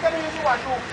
Kaka ni watu